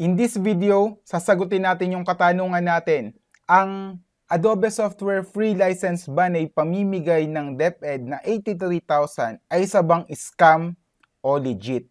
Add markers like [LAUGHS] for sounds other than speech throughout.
In this video, sasagutin natin yung katanungan natin. Ang Adobe Software Free License ba na ipamimigay ng DepEd na 83,000 ay sabang scam o legit?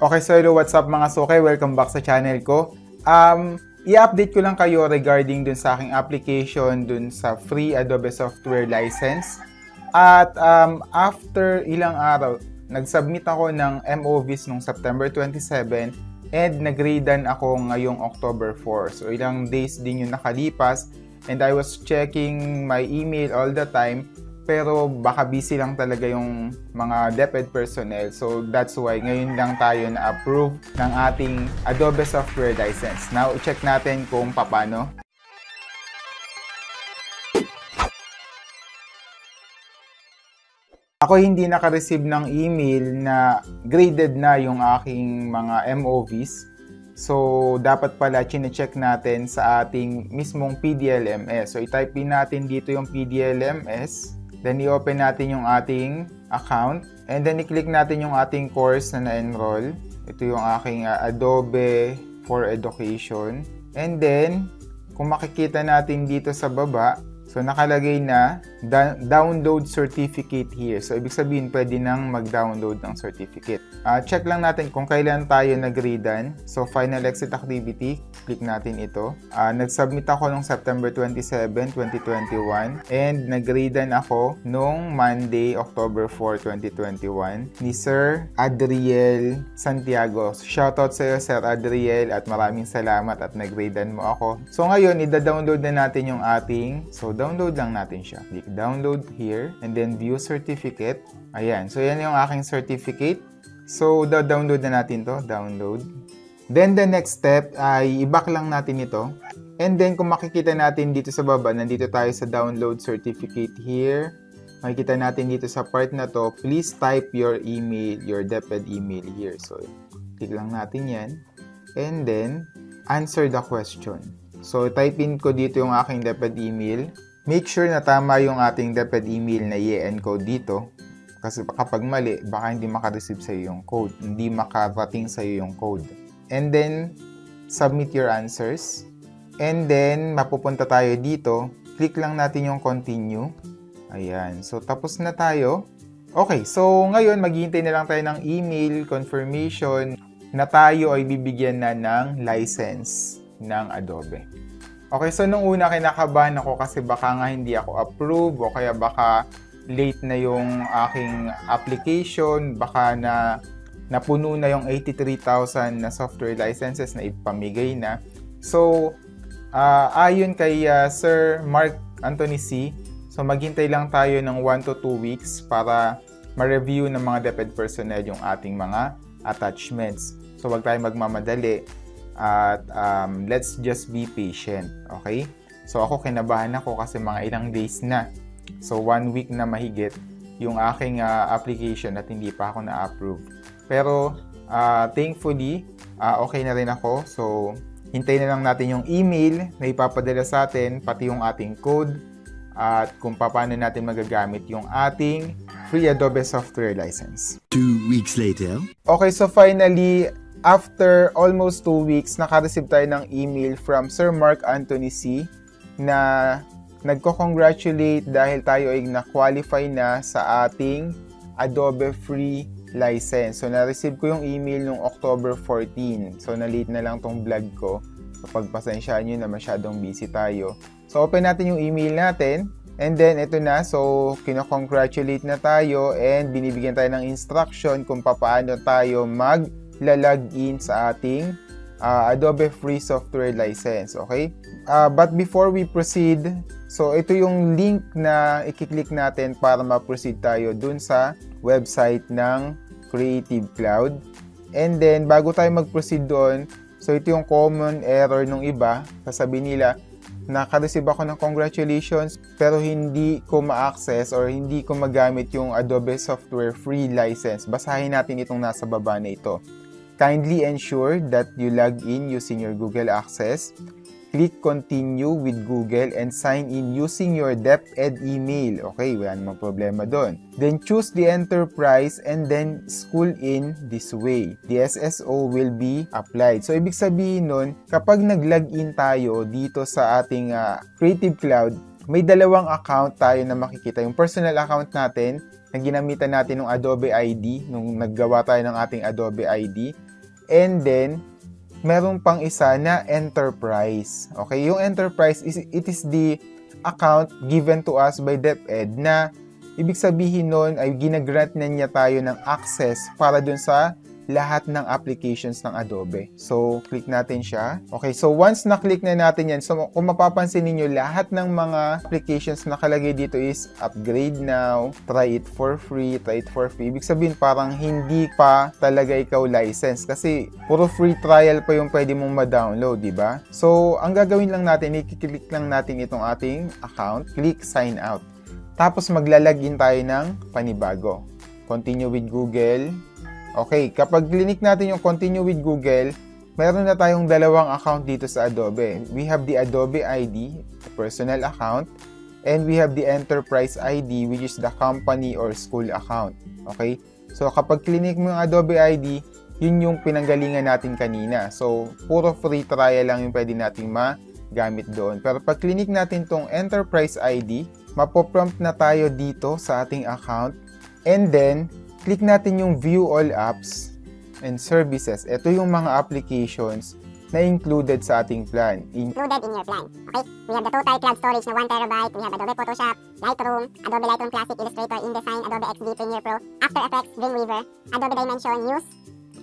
Okay, so hello, what's up mga suke? Welcome back sa channel ko. Um, i-update ko lang kayo regarding dun sa aking application dun sa free Adobe Software License. At um, after ilang araw, nag-submit ako ng MOVs nung September 27 and nag-gradean ako ngayong October 4. So ilang days din yung nakalipas and I was checking my email all the time pero baka busy lang talaga yung mga DepEd personnel. So that's why ngayon lang tayo na-approve ng ating Adobe Software License. Now, check natin kung paano. Ako hindi naka-receive ng email na graded na yung aking mga MOVs. So, dapat pala chine-check natin sa ating mismong PDLMS. So, i-type in natin dito yung PDLMS Then, i-open natin yung ating account. And then, i-click natin yung ating course na na-enroll. Ito yung aking uh, Adobe for Education. And then, kung makikita natin dito sa baba, So, nakalagay na download certificate here. So, ibig sabihin, pwede nang mag-download ng certificate. Uh, check lang natin kung kailan tayo nag-readan. So, final exit activity, click natin ito. Uh, nag-submit ako nung September 27, 2021. And nag-readan ako nung Monday, October 4, 2021 ni Sir Adriel Santiago. Shoutout sa iyo, Sir Adriel, at maraming salamat at nag-readan mo ako. So, ngayon, ida-download na natin yung ating so download lang natin siya. Click download here and then view certificate. Ayan. So, yan yung aking certificate. So, download na natin to. Download. Then, the next step ay i-back lang natin ito. And then, kung makikita natin dito sa baba, nandito tayo sa download certificate here. Makikita natin dito sa part na to, please type your email, your DepEd email here. So, click lang natin yan. And then, answer the question. So, type in ko dito yung aking DepEd email. Make sure na tama yung ating DepEd email na i-encode dito. Kasi kapag mali, baka hindi makareceive sa yung code. Hindi makarating sa yung code. And then, submit your answers. And then, mapupunta tayo dito. Click lang natin yung continue. Ayan. So, tapos na tayo. Okay, so ngayon maghihintay na lang tayo ng email confirmation na tayo ay bibigyan na ng license ng Adobe. Okay, so nung una kinakabahan ako kasi baka nga hindi ako approve o kaya baka late na yung aking application, baka na napuno na yung 83,000 na software licenses na ipamigay na. So, uh, ayon kay uh, Sir Mark Anthony C, so maghintay lang tayo ng 1 to 2 weeks para ma-review ng mga DepEd personnel yung ating mga attachments. So, wag tayo magmamadali at um, let's just be patient, okay? So ako kinabahan ako kasi mga ilang days na. So one week na mahigit yung aking uh, application at hindi pa ako na-approve. Pero uh, thankfully, uh, okay na rin ako. So hintayin na lang natin yung email na ipapadala sa atin, pati yung ating code at kung paano natin magagamit yung ating free Adobe software license. Two weeks later. Okay, so finally, after almost 2 weeks, naka-receive tayo ng email from Sir Mark Anthony C. na nagko-congratulate dahil tayo ay na-qualify na sa ating Adobe Free license. So, na-receive ko yung email nung October 14. So, na-late na lang tong vlog ko. So, pagpasensyaan nyo na masyadong busy tayo. So, open natin yung email natin. And then, ito na. So, kino-congratulate na tayo and binibigyan tayo ng instruction kung paano tayo mag lalagin sa ating uh, Adobe Free Software License. Okay? Uh, but before we proceed, so ito yung link na i-click natin para ma-proceed tayo dun sa website ng Creative Cloud. And then, bago tayo mag-proceed doon, so ito yung common error ng iba. Sasabihin nila, naka-receive ako ng congratulations pero hindi ko ma-access or hindi ko magamit yung Adobe Software Free License. Basahin natin itong nasa baba na ito. Kindly ensure that you log in using your Google Access click continue with Google and sign in using your DepEd email. Okay, wala namang problema doon. Then choose the enterprise and then school in this way. The SSO will be applied. So, ibig sabihin nun, kapag nag-login tayo dito sa ating uh, Creative Cloud, may dalawang account tayo na makikita. Yung personal account natin na ginamitan natin ng Adobe ID, nung naggawa tayo ng ating Adobe ID. And then, meron pang isa na enterprise. Okay, yung enterprise, is, it is the account given to us by DepEd na ibig sabihin nun ay ginagrant na niya tayo ng access para dun sa lahat ng applications ng Adobe. So, click natin siya. Okay, so once na-click na natin yan, so kung mapapansin niyo lahat ng mga applications na nakalagay dito is upgrade now, try it for free, try it for free. Ibig sabihin parang hindi pa talaga ikaw license kasi puro free trial pa yung pwede mong ma-download, di ba? So, ang gagawin lang natin, i-click lang natin itong ating account, click sign out. Tapos maglalagin tayo ng panibago. Continue with Google, Okay, kapag clinic natin yung continue with Google, meron na tayong dalawang account dito sa Adobe. We have the Adobe ID, the personal account, and we have the enterprise ID which is the company or school account. Okay? So kapag clinic mo yung Adobe ID, yun yung pinanggalingan natin kanina. So puro free trial lang yung pwede nating magamit doon. Pero pag clinic natin tong enterprise ID, mapoprompt na tayo dito sa ating account and then click natin yung View All Apps and Services. Ito yung mga applications na included sa ating plan. Included in your plan. Okay? We have the total cloud storage na 1 terabyte. We have Adobe Photoshop, Lightroom, Adobe Lightroom Classic, Illustrator, InDesign, Adobe XD, Premiere Pro, After Effects, Dreamweaver, Adobe Dimension, Muse,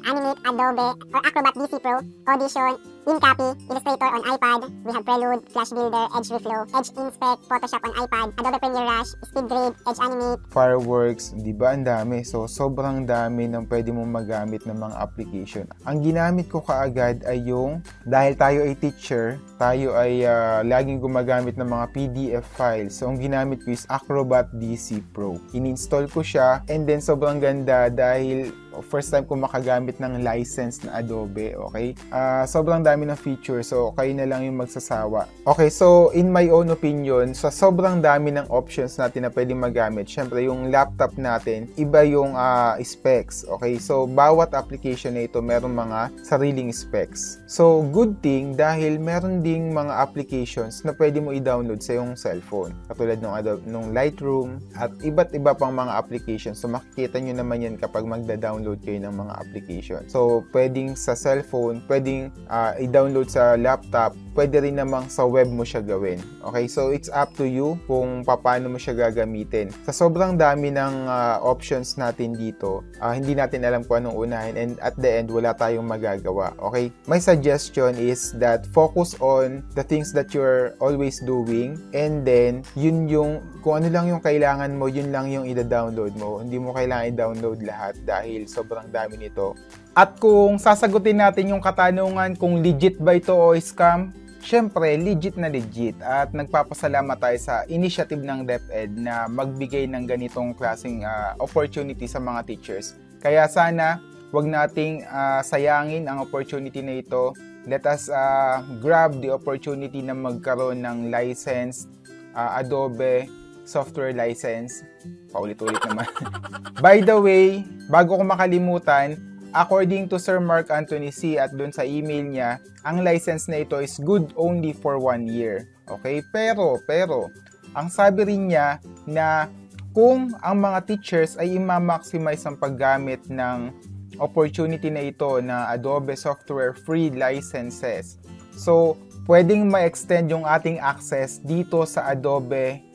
Animate, Adobe, or Acrobat DC Pro, Audition, InCopy, Illustrator on iPad, we have Prelude, Flash Builder, Edge Reflow, Edge Inspect, Photoshop on iPad, Adobe Premiere Rush, SpeedGrade, Edge Animate, Fireworks, di ba ang dami? So, sobrang dami ng pwede mong magamit ng mga application. Ang ginamit ko kaagad ay yung, dahil tayo ay teacher, tayo ay uh, laging gumagamit ng mga PDF files. So, ang ginamit ko is Acrobat DC Pro. In-install ko siya and then sobrang ganda dahil first time ko makagamit ng license na Adobe, okay? Uh, sobrang dami ng features, so kayo na lang yung magsasawa. Okay, so in my own opinion, sa sobrang dami ng options natin na pwedeng magamit, syempre yung laptop natin, iba yung uh, specs, okay? So bawat application na ito, meron mga sariling specs. So good thing dahil meron ding mga applications na pwede mo i-download sa yung cellphone. Katulad ng Adobe, nung Lightroom at iba't iba pang mga applications. So makikita nyo naman yan kapag magda-download mag-download kayo ng mga application. So, pwedeng sa cellphone, pwedeng uh, i-download sa laptop, pwede rin namang sa web mo siya gawin. Okay, so it's up to you kung paano mo siya gagamitin. Sa sobrang dami ng uh, options natin dito, uh, hindi natin alam kung anong unahin and at the end, wala tayong magagawa. Okay, my suggestion is that focus on the things that you're always doing and then, yun yung, kung ano lang yung kailangan mo, yun lang yung i-download mo. Hindi mo kailangan i-download lahat dahil sobrang dami nito. At kung sasagutin natin yung katanungan kung legit ba ito o scam, syempre legit na legit at nagpapasalamat tayo sa initiative ng DepEd na magbigay ng ganitong klaseng uh, opportunity sa mga teachers. Kaya sana wag nating uh, sayangin ang opportunity na ito. Let us uh, grab the opportunity na magkaroon ng license uh, Adobe software license. Paulit-ulit naman. [LAUGHS] By the way, bago ko makalimutan, according to Sir Mark Anthony C. at dun sa email niya, ang license na ito is good only for one year. Okay? Pero, pero, ang sabi rin niya na kung ang mga teachers ay ima-maximize ang paggamit ng opportunity na ito na Adobe Software Free Licenses. So, pwedeng ma-extend yung ating access dito sa Adobe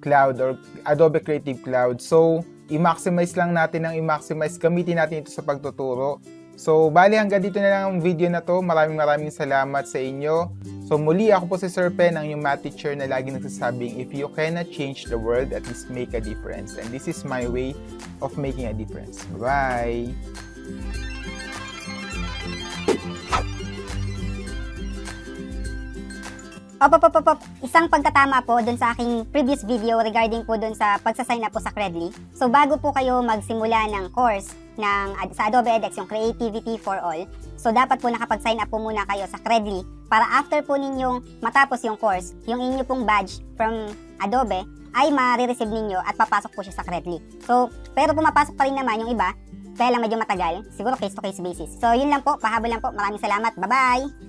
Cloud or Adobe Creative Cloud. So, i-maximize lang natin ang i-maximize. Gamitin natin ito sa pagtuturo. So, bali hanggang dito na lang ang video na to. Maraming maraming salamat sa inyo. So, muli ako po si Sir Pen, ang yung math teacher na lagi nagsasabing, if you cannot change the world, at least make a difference. And this is my way of making a difference. Bye! Opo, opo, opo, isang pagkatama po dun sa aking previous video regarding po dun sa pagsasign up po sa Credly. So bago po kayo magsimula ng course ng, sa Adobe edX, yung Creativity for All, so dapat po nakapag-sign up po muna kayo sa Credly para after po ninyong matapos yung course, yung inyo pong badge from Adobe ay ma-receive ninyo at papasok po siya sa Credly. So, pero pumapasok pa rin naman yung iba, kaya lang medyo matagal, siguro case to case basis. So, yun lang po, pahabol lang po. Maraming salamat. Bye-bye!